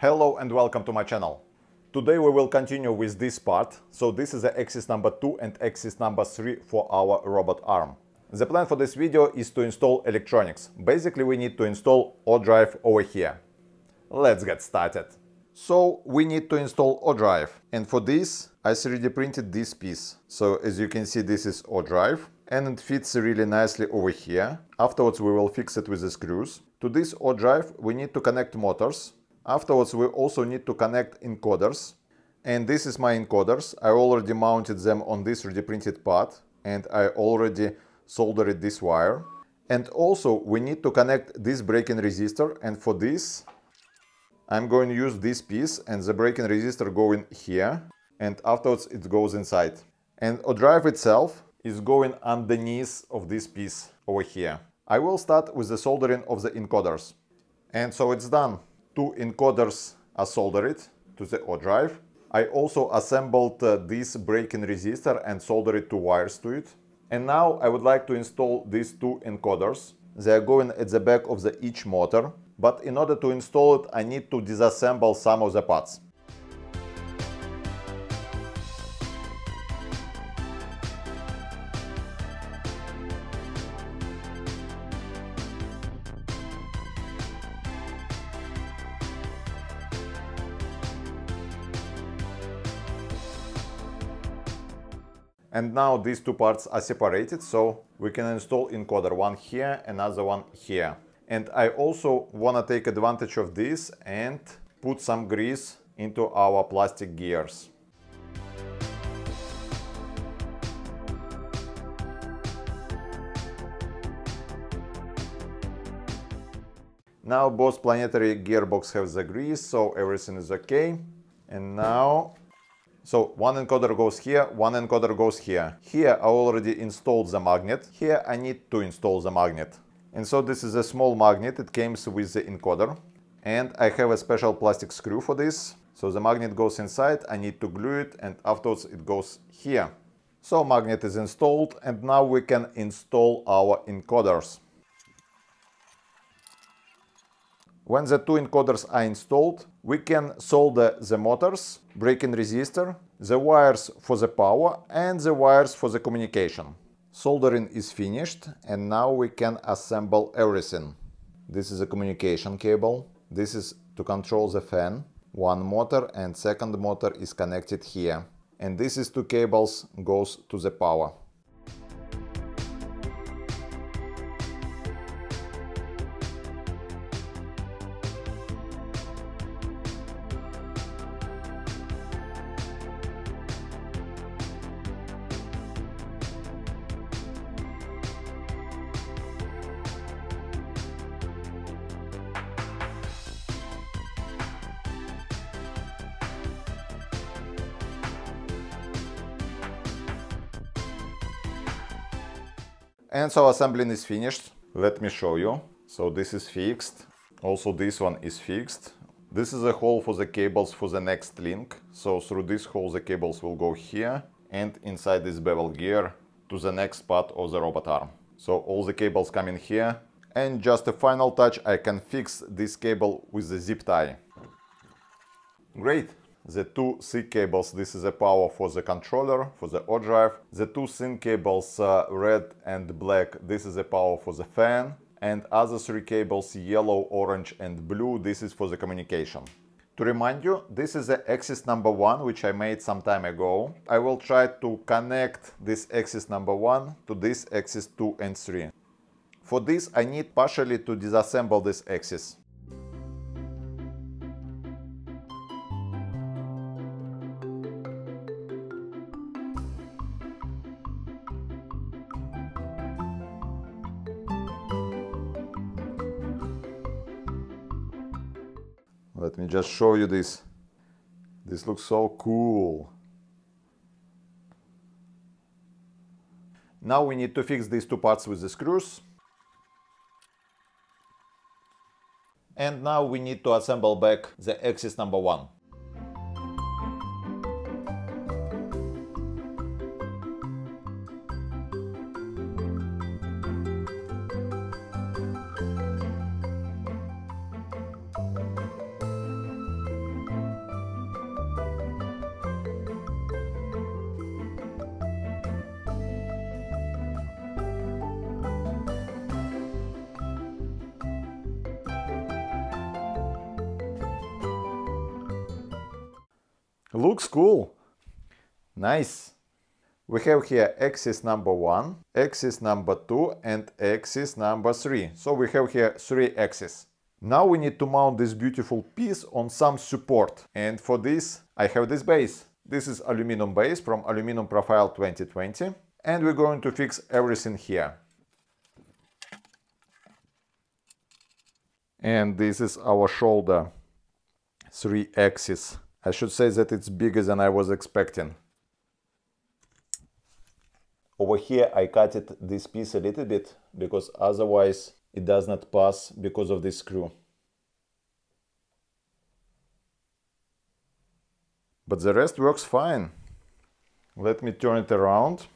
Hello and welcome to my channel. Today we will continue with this part. So this is the axis number 2 and axis number 3 for our robot arm. The plan for this video is to install electronics. Basically we need to install ODrive over here. Let's get started. So we need to install ODrive and for this I 3D printed this piece. So as you can see this is ODrive and it fits really nicely over here. Afterwards we will fix it with the screws. To this ODrive we need to connect motors Afterwards, we also need to connect encoders. And this is my encoders. I already mounted them on this 3D printed part and I already soldered this wire. And also we need to connect this braking resistor and for this I'm going to use this piece and the braking resistor going here and afterwards it goes inside. And a drive itself is going underneath of this piece over here. I will start with the soldering of the encoders. And so it's done two encoders are soldered to the ODrive. I also assembled uh, this braking resistor and soldered two wires to it. And now I would like to install these two encoders. They are going at the back of the each motor, but in order to install it I need to disassemble some of the parts. And now these two parts are separated, so we can install encoder one here, another one here. And I also want to take advantage of this and put some grease into our plastic gears. Now both planetary gearbox have the grease, so everything is okay. And now so one encoder goes here, one encoder goes here. Here I already installed the magnet. Here I need to install the magnet. And so this is a small magnet, it comes with the encoder. And I have a special plastic screw for this. So the magnet goes inside, I need to glue it and afterwards it goes here. So magnet is installed and now we can install our encoders. When the two encoders are installed, we can solder the motors, braking resistor, the wires for the power and the wires for the communication. Soldering is finished and now we can assemble everything. This is a communication cable. This is to control the fan. One motor and second motor is connected here. And this is two cables goes to the power. And so assembling is finished. Let me show you. So this is fixed. Also this one is fixed. This is a hole for the cables for the next link. So through this hole the cables will go here and inside this bevel gear to the next part of the robot arm. So all the cables come in here and just a final touch I can fix this cable with the zip tie. Great! The two C cables, this is a power for the controller, for the ODrive. The two thin cables, uh, red and black, this is a power for the fan. And other three cables, yellow, orange and blue, this is for the communication. To remind you, this is the axis number one, which I made some time ago. I will try to connect this axis number one to this axis two and three. For this, I need partially to disassemble this axis. Let me just show you this. This looks so cool. Now we need to fix these two parts with the screws. And now we need to assemble back the axis number one. Looks cool. Nice. We have here axis number 1, axis number 2 and axis number 3. So we have here 3 axes. Now we need to mount this beautiful piece on some support. And for this I have this base. This is aluminum base from Aluminum Profile 2020. And we're going to fix everything here. And this is our shoulder, 3 axis. I should say that it's bigger than I was expecting. Over here I cut it this piece a little bit because otherwise it does not pass because of this screw. But the rest works fine. Let me turn it around.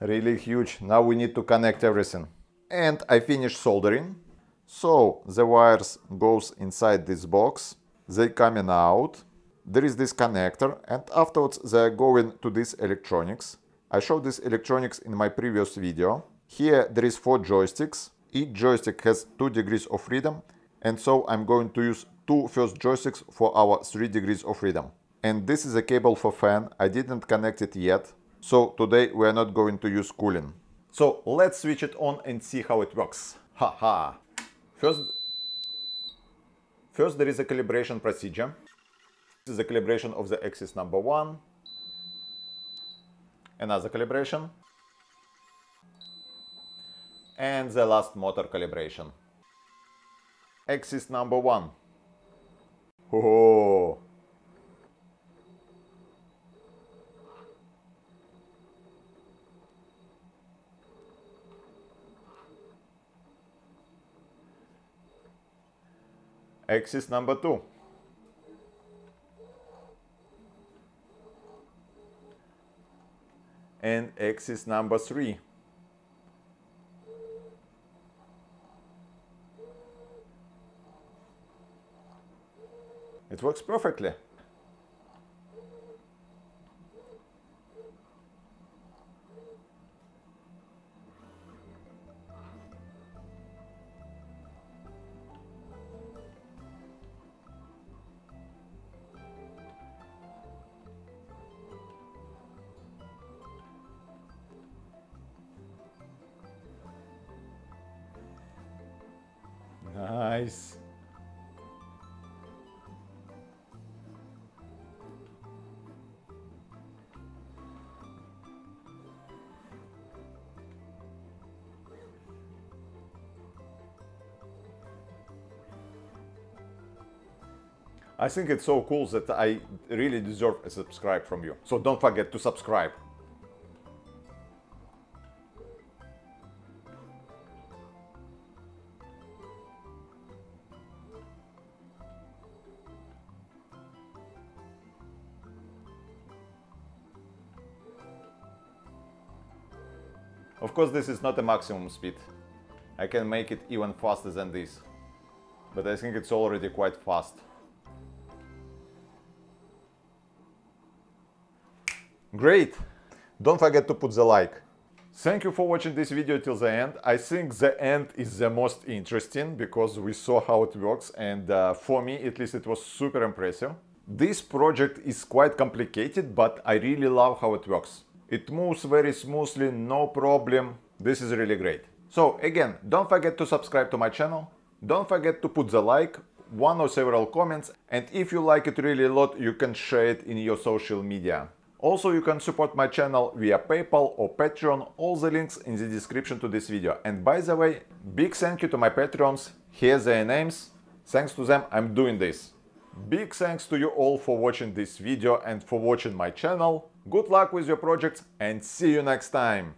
Really huge. Now we need to connect everything. And I finished soldering. So the wires goes inside this box. They coming out. There is this connector and afterwards they are going to this electronics. I showed this electronics in my previous video. Here there is four joysticks. Each joystick has 2 degrees of freedom and so I'm going to use two first joysticks for our 3 degrees of freedom. And this is a cable for fan. I didn't connect it yet. So today we are not going to use cooling. So let's switch it on and see how it works. Haha. First, first there is a calibration procedure. This is the calibration of the axis number one. Another calibration and the last motor calibration. Axis number one. Oh. Axis number two. And axis number three. It works perfectly. Nice. I think it's so cool that I really deserve a subscribe from you. So don't forget to subscribe. Of course this is not a maximum speed. I can make it even faster than this. But I think it's already quite fast. Great! Don't forget to put the like. Thank you for watching this video till the end. I think the end is the most interesting because we saw how it works and uh, for me at least it was super impressive. This project is quite complicated but I really love how it works. It moves very smoothly, no problem. This is really great. So again, don't forget to subscribe to my channel. Don't forget to put the like, one or several comments and if you like it really a lot you can share it in your social media. Also, you can support my channel via PayPal or Patreon, all the links in the description to this video. And by the way, big thank you to my Patreons, here's their names, thanks to them I'm doing this. Big thanks to you all for watching this video and for watching my channel. Good luck with your projects and see you next time!